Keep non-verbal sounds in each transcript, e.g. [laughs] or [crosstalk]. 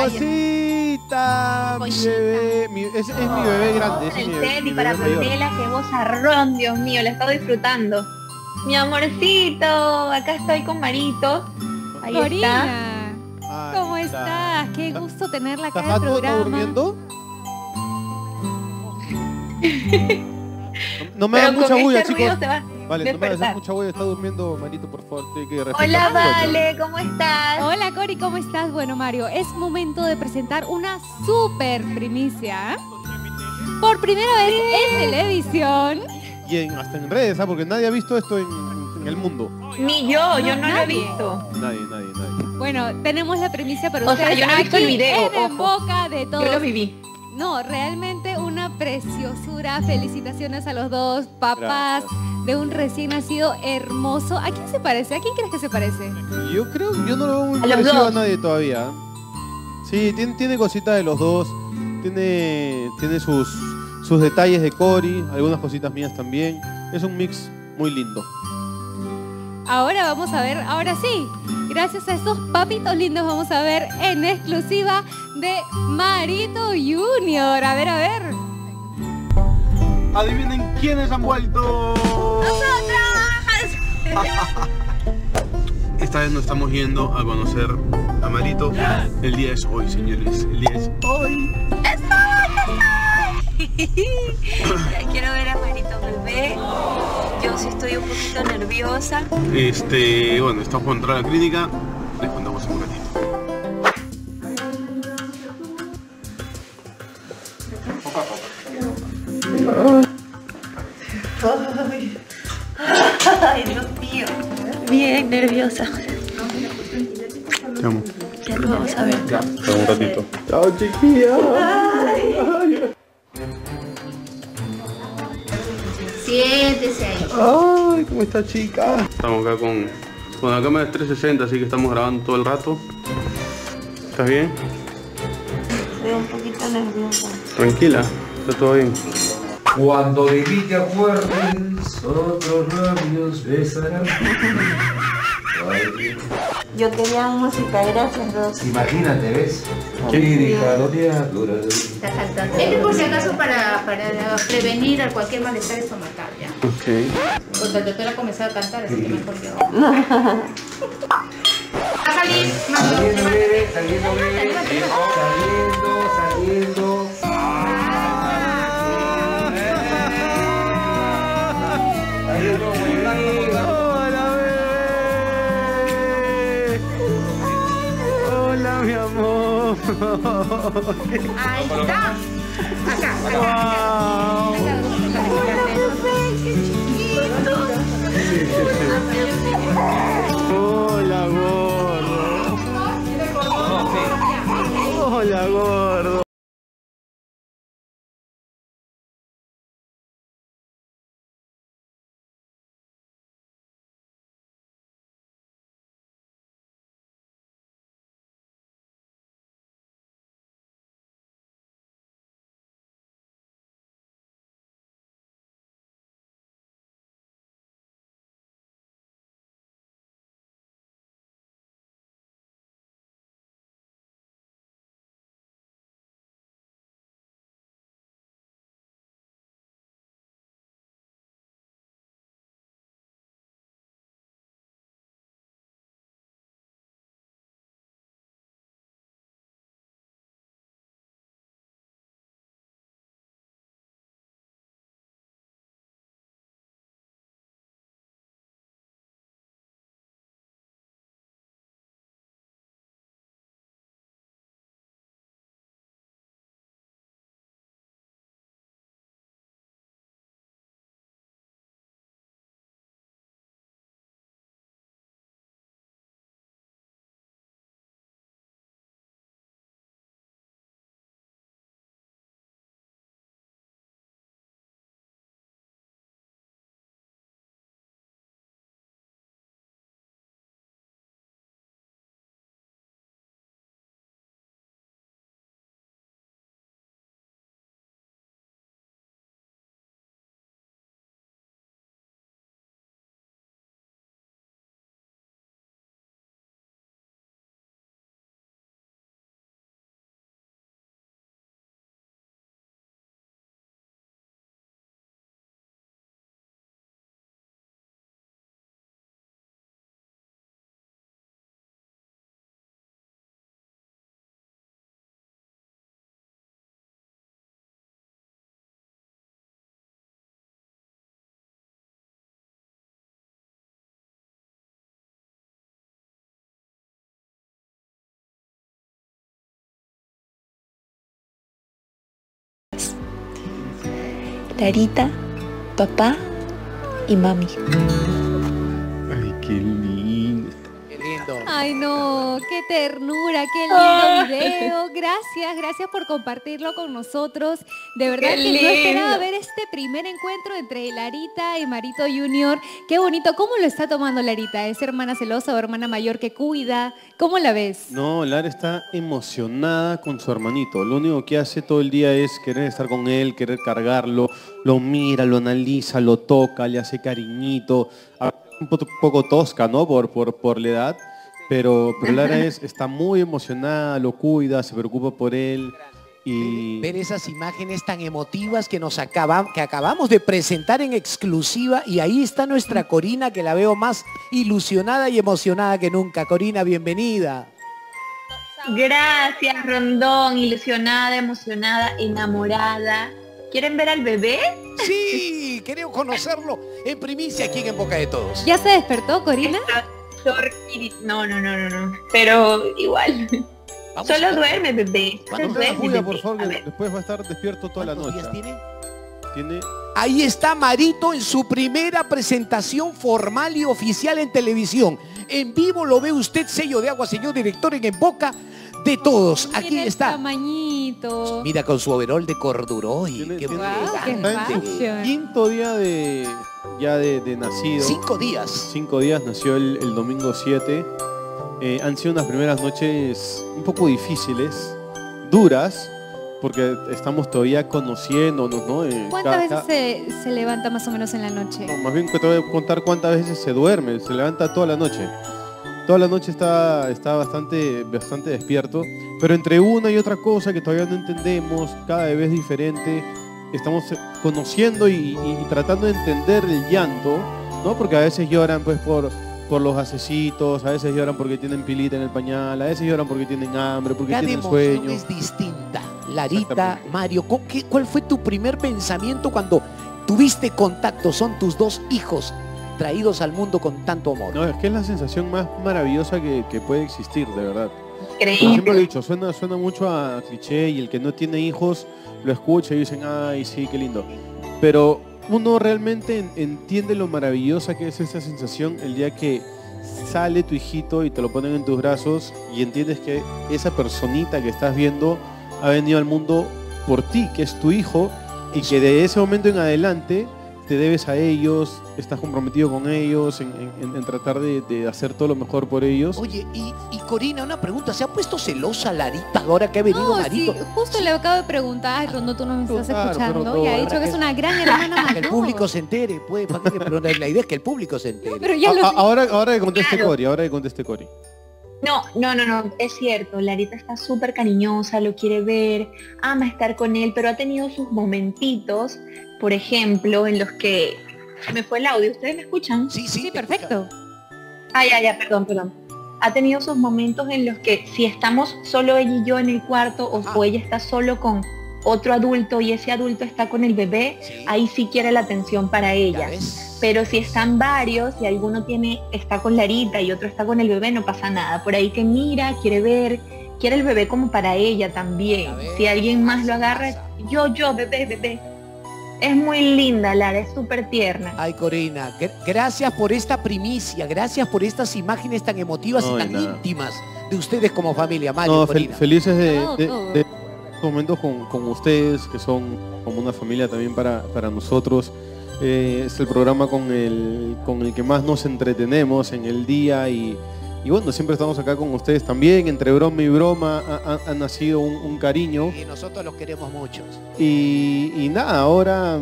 Mi esposita, mi bebé, mi- es, es mi bebé grande, es Para mi, el bebé- mi y para. Pamela, que vozarrón, Dios mío, la estoy disfrutando. Mi amorcito, acá estoy con Marito. Ahí está. Corina, Ahí ¿cómo está. estás? Qué gusto tenerla acá ¿Está en el? ¿Está programa. durmiendo? No, [laughs] no me hagan mucha bulla, este chicos. Vale, no me hagas despertar. mucha bulla, está durmiendo Marito, por favor. Hola. Vale, ¿cómo estás? Hola Cori, ¿cómo estás? Bueno Mario, es momento de presentar una super primicia. ¿eh? Por primera vez en televisión. Y en- hasta en redes, ¿ah? porque nadie ha visto esto en, en el mundo. Ni yo, yo No, no lo he visto. Nadie, nadie, nadie. Bueno, tenemos la primicia para O sea, yo no he visto el video, en ojo. boca de Yo lo todos. viví. No, realmente una preciosura. Felicitaciones a los dos papás Gracias. de un recién nacido hermoso. ¿A quién se parece? ¿A quién crees que se parece? Yo creo, yo no lo veo muy A parecido a nadie todavía. Sí, tiene, tiene cositas de los dos. Tiene, tiene sus, sus detalles de Cory, algunas cositas mías también. Es un mix muy lindo. Ahora vamos a ver, ahora sí, gracias a estos papitos lindos vamos a ver en exclusiva de Marito Junior. A ver, a ver. Adivinen quiénes han vuelto. Esta vez nos estamos yendo a conocer a Marito. El día es hoy, señores. El día es hoy. Quiero ver a Marito bebé. Yo sí estoy un poquito nerviosa. Este, bueno, estamos por entrar a la clínica. Les contamos en un ratito. Bien nerviosa. Te amo. Ya lo vamos a ver. Hasta un ratito. Chao, chiquilla. Siéntese ahí. Ay, ¿cómo está, chica? Estamos acá con, con la cámara de 360, así que estamos grabando todo el rato. ¿Estás bien? Estoy un poquito nerviosa. Tranquila, está todo bien. Cuando de mí te acuerdes, otros labios besarán. Yo quería música, gracias Dos. Imagínate, ¿ves? ¿Qué? Lírica, atura. Está saltando. Es por si acaso para, para prevenir a cualquier malestar estomacal, ¿ya? Ok. Porque el doctor ha comenzado a cantar, así que mejor yo. [laughs] Va a salir, Mario, Saliendo, saliendo. Saliendo, saliendo. Hola, bebé. Hola, mi amor. Ahí está. Acá, acá. Wow. acá. Hola, gordo. Hola, gordo. Larita, papá y mami. Ay, qué lindo. Lindo. Ay, no, qué ternura, qué lindo video. Gracias, gracias por compartirlo con nosotros. De verdad Qué que no esperaba lindo. ver este primer encuentro entre Larita y Marito Junior. Qué bonito. ¿Cómo lo está tomando Larita? ¿Es hermana celosa o hermana mayor que cuida? ¿Cómo la ves? No, Lara está emocionada con su hermanito. Lo único que hace todo el día es querer estar con él, querer cargarlo. Lo mira, lo analiza, lo toca, le hace cariñito. Un po- poco tosca, ¿no? Por, por, por la edad. Pero, pero Lara es, está muy emocionada, lo cuida, se preocupa por él. Y Ver esas imágenes tan emotivas que nos acabam- que acabamos de presentar en exclusiva y ahí está nuestra Corina que la veo más ilusionada y emocionada que nunca. Corina, bienvenida. Gracias, Rondón. Ilusionada, emocionada, enamorada. ¿Quieren ver al bebé? Sí, queremos conocerlo en primicia aquí en Boca de Todos. ¿Ya se despertó, Corina? Está No, no, no, no, no. Pero igual. Vamos Solo duerme, bebé. ¿Cuándo Solo no te duerme, cuida, bebé. por favor, A que ver. después va a estar despierto toda la ¿Cuántos noche. días tiene? Tiene Ahí está Marito en su primera presentación formal y oficial en televisión. En vivo lo ve usted, sello de agua, señor director, en En Boca de Todos. Aquí el está. tamañito. Mira con su overol de corduroy. Tiene- Qué tiene- quinto día de ya de, de nacido. Cinco días. Cinco días, nació el, el domingo 7. Eh, han sido unas primeras noches un poco difíciles, duras, porque estamos todavía conociéndonos, ¿no? Eh, ¿Cuántas veces se, se levanta más o menos en la noche? no, más bien que te voy a contar cuántas veces se duerme, se levanta toda la noche. Toda la noche está, está bastante, bastante despierto, pero entre una y otra cosa que todavía no entendemos, cada vez diferente, estamos eh, conociendo y, y- y tratando de entender el llanto, ¿no? Porque a veces lloran pues por, por los asesitos, a veces lloran porque tienen pilita en el pañal, a veces lloran porque tienen hambre, porque Cada tienen sueño. es distinta. Larita. Mario, ¿cu- qué- ¿cuál fue tu primer pensamiento cuando tuviste contacto? Son tus dos hijos traídos al mundo con tanto amor. No, es que es la sensación más maravillosa que, que puede existir, de verdad. Yo siempre Increíble. lo he dicho, suena, suena mucho a cliché y el que no tiene hijos lo escucha y dicen, ay, sí, qué lindo. Pero uno realmente en- entiende lo maravillosa que es esa sensación el día que sale tu hijito y te lo ponen en tus brazos y entiendes que esa personita que estás viendo ha venido al mundo por ti, que es tu hijo, y que de ese momento en adelante te debes a ellos, estás comprometido con ellos, en, en- en tratar de, de hacer todo lo mejor por ellos. Oye, y, y Corina, una pregunta, ¿se ha puesto celosa Larita ahora que ha venido No, sí, justo le acabo de preguntar, ay, Rondo, tú no me estás Claro, pero escuchando, todo- y ha dicho que es una gran hermana [laughs] Que el público se entere, puede, ¿para qué le preguntas? La idea es que el público se entere. Pero ya A- lo a- ahora, ahora que conteste Claro. Cori, ahora que conteste Cori. No, no, no, no, es cierto. Larita está súper cariñosa, lo quiere ver, ama estar con él, pero ha tenido sus momentitos, por ejemplo, en los que me fue el audio. ¿Ustedes me escuchan? Sí, sí, perfecto. Ah, ya, ya, perdón, perdón. Ha tenido sus momentos en los que si estamos solo ella y yo en el cuarto o, Ah. o ella está solo con otro adulto y ese adulto está con el bebé. Sí, ahí sí quiere la atención para ella. Pero si están varios y alguno tiene, está con Larita y otro está con el bebé, no pasa nada. Por ahí que mira, quiere ver, quiere el bebé como para ella también. Si alguien más lo agarra, yo, yo, bebé, bebé. Es muy linda, Lara, es súper tierna. Ay, Corina, gr- gracias por esta primicia, gracias por estas imágenes tan emotivas No, y tan nada. íntimas de ustedes como familia, Mario, No, fel- felices de, de momentos con, con ustedes, que son como una familia también para, para nosotros. Eh, es el programa con el, con el que más nos entretenemos en el día y, y bueno, siempre estamos acá con ustedes también. Entre broma y broma ha, ha- ha nacido un, un cariño. Y nosotros los queremos mucho. Y, y nada, ahora,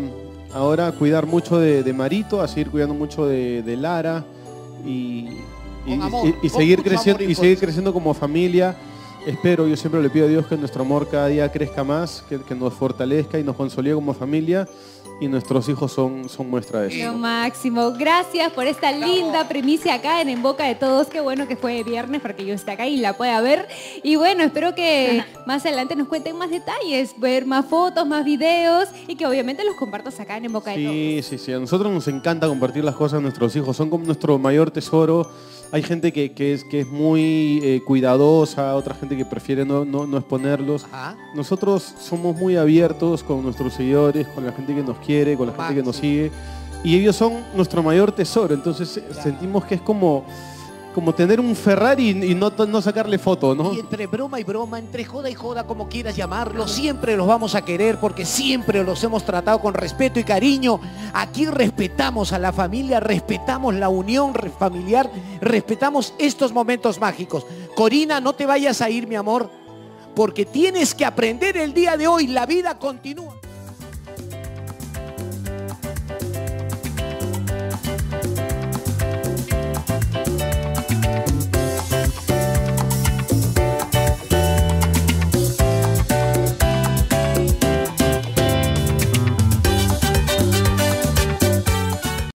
ahora cuidar mucho de, de Marito, a seguir cuidando mucho de, de Lara y, y- amor, seguir creciendo y seguir creciendo como familia. Espero, yo siempre le pido a Dios que nuestro amor cada día crezca más, que, que nos fortalezca y nos consolide como familia. Y nuestros hijos son, son muestra de Lo eso. máximo. Gracias por esta linda primicia acá en En Boca de Todos. Qué bueno que fue viernes para que yo esté acá y la pueda ver. Y bueno, espero que más adelante nos cuenten más detalles, ver más fotos, más videos y que obviamente los compartas acá en En Boca de Todos. Sí, sí, sí. A nosotros nos encanta compartir las cosas a nuestros hijos. Son como nuestro mayor tesoro Hay gente que, que es, que es muy eh, cuidadosa, otra gente que prefiere no, no- no exponerlos. Ajá. Nosotros somos muy abiertos con nuestros seguidores, con la gente que nos quiere, con la gente que nos sigue. Y ellos son nuestro mayor tesoro. Entonces sentimos que es como, como tener un Ferrari y no, no sacarle foto, ¿no? Y entre broma y broma, entre joda y joda, como quieras llamarlo, siempre los vamos a querer porque siempre los hemos tratado con respeto y cariño. Aquí respetamos a la familia, respetamos la unión familiar, respetamos estos momentos mágicos. Corina, no te vayas a ir, mi amor, porque tienes que aprender el día de hoy. La vida continúa.